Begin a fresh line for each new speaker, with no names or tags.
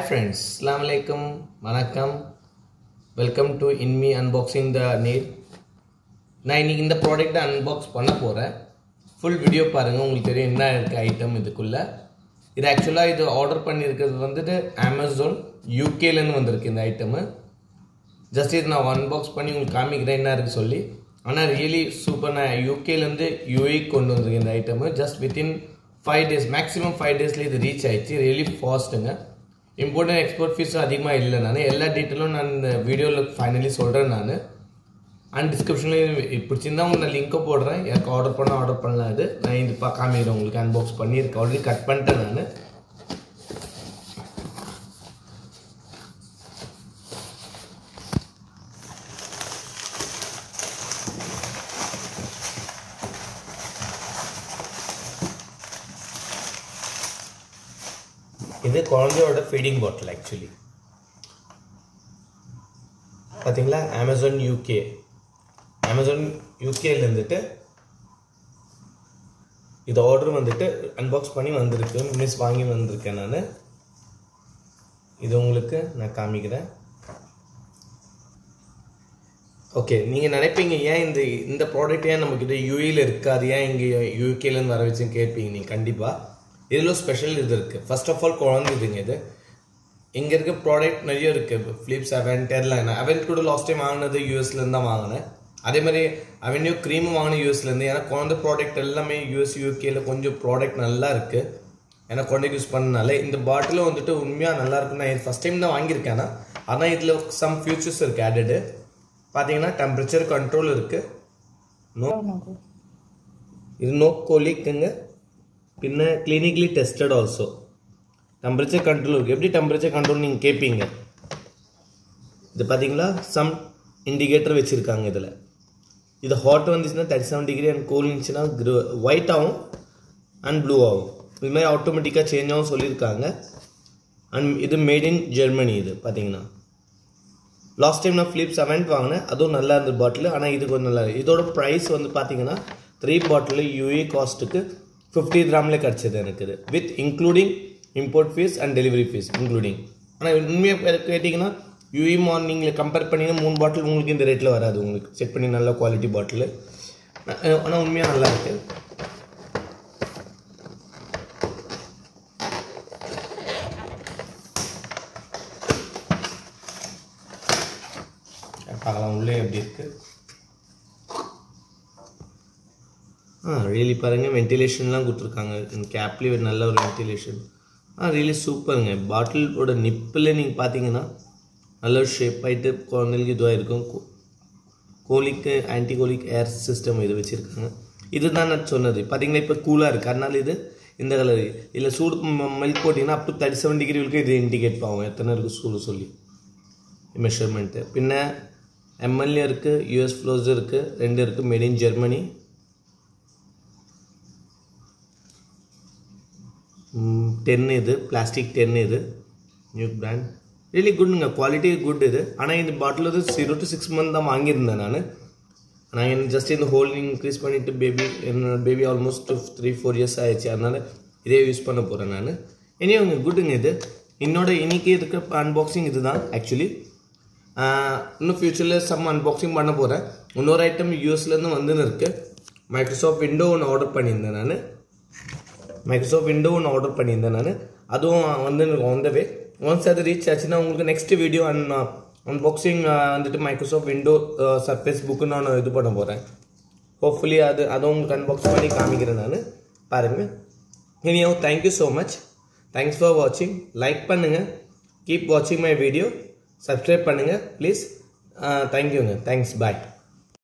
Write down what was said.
Friends அஸ்லாம் வலைக்கம் வணக்கம் welcome to in my unboxing the நீர் நான் இன்னைக்கு இந்த ப்ராடக்ட்டை அன்பாக்ஸ் பண்ண போகிறேன் ஃபுல் வீடியோ பாருங்கள் உங்களுக்கு தெரியும் என்ன இருக்குது ஐட்டம் இதுக்குள்ளே. இது ஆக்சுவலாக இது ஆர்டர் பண்ணியிருக்கிறது வந்துட்டு அமேசான் யூகேலேருந்து வந்திருக்கு இந்த ஐட்டமு ஜஸ்ட் இது நான் அன்பாக்ஸ் பண்ணி உங்களுக்கு காமிக்கிறேன் என்ன இருக்குது சொல்லி. ஆனால் ரியலி சூப்பர் நான் யூகேலேருந்து யூஏ கொண்டு வந்திருக்கேன் இந்த item just within five days maximum five டேஸில் இது ரீச் ஆயிடுச்சு. ரியலி ஃபாஸ்ட்டுங்க இம்போர்ட் எக்ஸ்போர்ட் ஃபீஸும் அதிகமாக இல்லை நான். எல்லா டீட்டெயிலும் நான் இந்த வீடியோவில் ஃபைனலி சொல்கிறேன் நான். அண்ட் டிஸ்கிரிப்ஷன்லேயும் பிடிச்சிருந்தா உங்களுக்கு நான் லிங்க்கை போடுறேன். எனக்கு ஆர்டர் பண்ண ஆர்டர் பண்ணலாம் நான் இது பார்க்காம காமிக்கிறேன். உங்களுக்கு அன்பாக்ஸ் பண்ணியிருக்கேன். ஆல்ரெடி கட் பண்ணிட்டேன் நான். இது குழந்தையோட ஃபீடிங் பாட்டில் ஆக்சுவலி பார்த்தீங்களா அமேசான் யூகே அமேசான் யூகேல இருந்துட்டு இது ஆர்டர் வந்துட்டு அன்பாக்ஸ் பண்ணி வந்திருக்கு மிஸ் வாங்கி வந்திருக்கேன் நான். இது உங்களுக்கு நான் காமிக்கிறேன். ஓகே நீங்கள் நினைப்பீங்க ஏன் இந்த இந்த ப்ராடக்ட் ஏன் நம்மக்கிட்ட இது யூஏல இருக்காது? ஏன் இங்கே யூகேலேருந்து வர வச்சுன்னு கேட்பீங்க நீங்கள் கண்டிப்பாக இதில் ஸ்பெஷல் இது இருக்குது ஃபர்ஸ்ட் ஆஃப் ஆல் குழந்தைதுங்க இது. இங்கே இருக்க ப்ராடக்ட் நிறைய இருக்குது ஃப்ளிப் செவன் டெர்லாம் அவன் கூட லாஸ்ட் டைம் வாங்கினது யூஎஸ்லேருந்து தான் வாங்கினேன். அதே மாதிரி அவென்யூ க்ரீமும் வாங்கின யூஎஸ்லேருந்து ஏன்னா குழந்தை ப்ராடக்ட் எல்லாமே யூஎஸ் யூகேல கொஞ்சம் ப்ராடக்ட் நல்லா இருக்குது ஏன்னா குழந்தைக்கு யூஸ் பண்ணனால இந்த பாட்டிலும் வந்துட்டு உண்மையாக நல்லா இருக்கும் நான் ஃபஸ்ட் டைம் தான் வாங்கியிருக்கேன் ஆனால் இதில் சம் ஃபியூச்சர்ஸ் இருக்குது ஆடடு பார்த்தீங்கன்னா டெம்பரேச்சர் கண்ட்ரோல் இருக்குது நோ இது நோ கோலிக்குங்க பின்ன clinically tested also temperature control இருக்குது எப்படி டெம்பரேச்சர் கண்ட்ரோல் நீங்கள் கேட்பீங்க இது பார்த்தீங்களா சம் இண்டிகேட்டர் வச்சுருக்காங்க இதில். இது ஹாட் வந்துச்சுன்னா thirty seven degree and cool இருந்துச்சுன்னா ஒயிட் ஆகும் அண்ட் ப்ளூ ஆகும். இது மாதிரி ஆட்டோமேட்டிக்காக சேஞ்ச் ஆகும் சொல்லியிருக்காங்க. அண்ட் இது மேட் இன் ஜெர்மனி இது பார்த்தீங்கன்னா லாஸ்ட் டைம் நான் ஃப்ளிப் செவன்ட் வாங்கினேன். அதுவும் நல்லா இருந்தது பாட்டில் ஆனால் இது கொஞ்சம் நல்லா இதோட ப்ரைஸ் வந்து பார்த்தீங்கன்னா த்ரீ பாட்டில் யூஏ காஸ்ட்டுக்கு ஃபிஃப்டி கிராம்லேயே கிடச்சிது எனக்கு இது. With including import fees and delivery fees including ஆனால் உண்மையாக கேட்டிங்கன்னா யூஇ மார்னிங்கில் கம்பேர் பண்ணிங்கன்னா மூணு பாட்டில் உங்களுக்கு இந்த ரேட்டில் வராது. உங்களுக்கு செக் பண்ணி நல்ல குவாலிட்டி பாட்டில் ஆனால் உண்மையாக நல்லா இருக்குது பார்க்கலாம் உள்ளே எப்படி இருக்குது ஆ ரியலி பாருங்கள் வென்டிலேஷன்லாம் கொடுத்துருக்காங்க. இந்த கேப்லேயே நல்ல ஒரு வென்டிலேஷன் ஆ ரியலி சூப்பருங்க பாட்டிலோட நிப்பில் நீங்கள் பார்த்தீங்கன்னா நல்ல ஒரு ஷேப் ஆகிட்டு குழந்தைகளுக்கு இதுவாக இருக்கும். கோலிக்கு ஆன்டி கோலிக் ஏர் சிஸ்டம் இது வச்சுருக்காங்க. இதுதான் நான் சொன்னது. பார்த்தீங்கன்னா இப்போ கூலாக இருக்குது அதனால இது இந்த கலர் இல்லை சூடு மில்க் போட்டிங்கன்னா up to thirty seven degree வரைக்கும் இது இண்டிகேட் பாவம் எத்தனை இருக்குது சூடு சொல்லி. மெஷர்மெண்ட்டு பின்ன எம்எல்ஏ இருக்குது யூஎஸ் ஃப்ளோஸ் இருக்குது ரெண்டு இருக்குது மேட் இன் ஜெர்மனி டென் இது பிளாஸ்டிக் டென் இது நியூ பிராண்ட் ரியலி குட்ங்க குவாலிட்டி குட் இது ஆனால் இந்த பாட்டில் வந்து ஜீரோ டு சிக்ஸ் மந்த் தான் வாங்கியிருந்தேன் நான் நான் என்ன ஜஸ்ட் இந்த ஹோல் இன்க்ரீஸ் பண்ணிவிட்டு பேபி என்னோட baby almost three four years ஆயிடுச்சு அதனால் இதே யூஸ் பண்ண போகிறேன் நான் இனி அவங்க குட்டுங்க இது என்னோட இன்னைக்கு இருக்கிற அன்பாக்சிங் இது தான் ஆக்சுவலி இன்னும் ஃப்யூச்சரில் சம் அன்பாக்சிங் பண்ண போகிறேன் இன்னொரு ஐட்டம் யூஎஸ்லேருந்து வந்துன்னு இருக்குது மைக்ரோசாஃப்ட் விண்டோ ஒன்று ஆர்டர் பண்ணியிருந்தேன் நான் மைக்ரோசாஃப்ட் விண்டோ ஒன்று ஆர்டர் பண்ணியிருந்தேன் நான். அதுவும் வந்து ஆன் த வே ஒன்ஸ் அது ரீச் ஆச்சுன்னா உங்களுக்கு நெக்ஸ்ட் வீடியோ அண்ட் அன்பாக்சிங் வந்துட்டு மைக்ரோசாஃப்ட் விண்டோ சர்ஃபேஸ் புக்கு நான் இது பண்ண போகிறேன் ஹோப்ஃபுல்லி அது அதை உங்களுக்கு அன்பாக்ஸ் பண்ணி காமிக்கிறேன் நான். பாருங்கள் இனியாவும் thank you so much thanks for வாட்சிங் லைக் பண்ணுங்கள் கீப் வாட்சிங் மை வீடியோ சப்ஸ்கிரைப் பண்ணுங்கள் ப்ளீஸ் தேங்க்யூங்க தேங்க்ஸ் பாய்